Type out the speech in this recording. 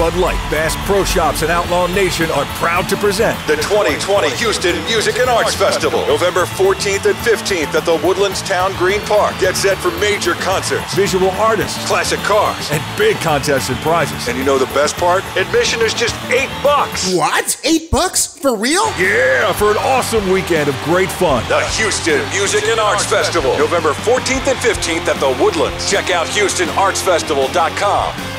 Bud Light, Bass Pro Shops, and Outlaw Nation are proud to present the 2020 Houston Music and Arts Festival, November 14th and 15th at the Woodlands Town Green Park. Get set for major concerts, visual artists, classic cars, and big contests and prizes. And you know the best part? Admission is just eight bucks. What? Eight bucks? For real? Yeah, for an awesome weekend of great fun. The Houston Music and Arts Festival, November 14th and 15th at the Woodlands. Check out HoustonArtsFestival.com.